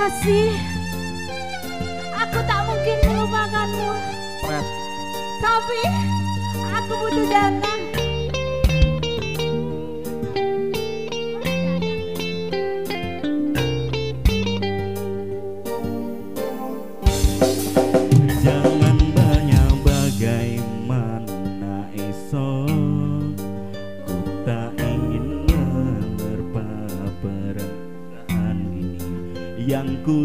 kasih. Aku tak mungkin melupakanmu. Tapi aku butuh dana. Ku